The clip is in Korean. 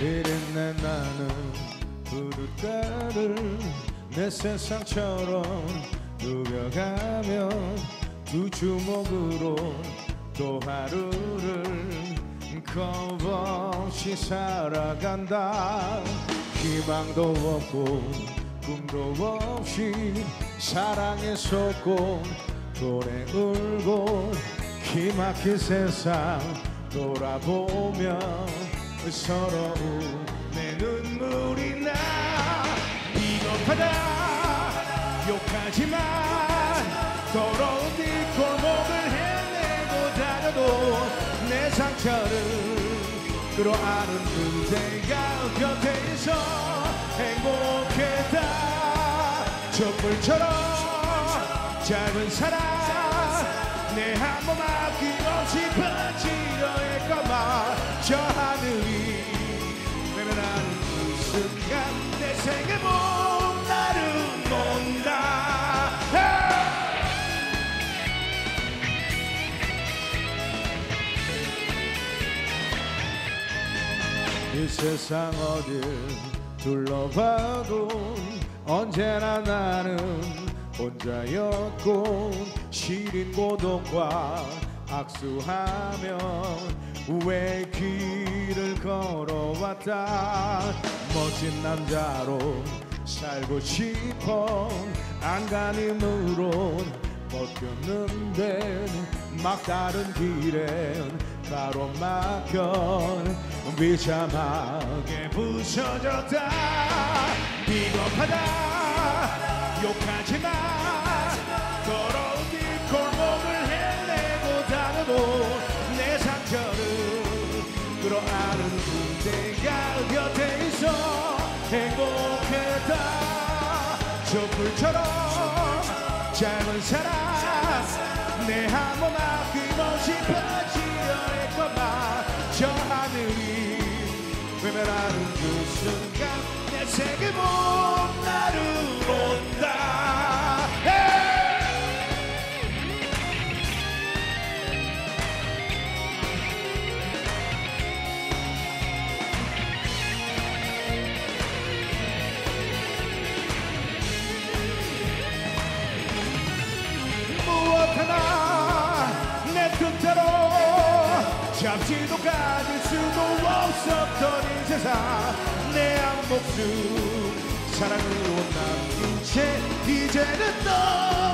이랬네 나는 부둣가를 내 세상처럼 누벼가면 두 주먹으로 또 하루를 겁없이 살아간다. 희망도 없고 꿈도 없이 사랑했었고 돈에 울고 기막힌 세상 돌아보면 서러운 내 눈물이 나. 비겁하다. 욕하지만 더러운 네 골목을 헤매고 다녀도 내 상처를 끌어안은 그대가 곁에 있어 행복했다. 촛불처럼 짧은 사랑 내한번 아낌없이 번지 이 세상 어딜 둘러봐도 언제나 나는 혼자였고 시린 고독과 악수하며 우회 길을 걸어왔다. 멋진 남자로 살고 싶어 안간힘으론 버텼는데 막다른 길엔 가로막혀 비참하게 부서졌다. 비겁하다. 욕하지마. 더러운 이 골목을 헤매고 다녀도 내 상처를 끌어안은 그대가 곁에 있어 행복했다. 촛불처럼 짧은 사랑 내 한 번 아낌없 외면하는 그 순간 내 세계 봄 나를 온다. 무엇 하나 내 뜻대로 잡지도 가질 수도 없었던 이 세상 내 한 목숨 사랑으로 남긴 채 이제는 떠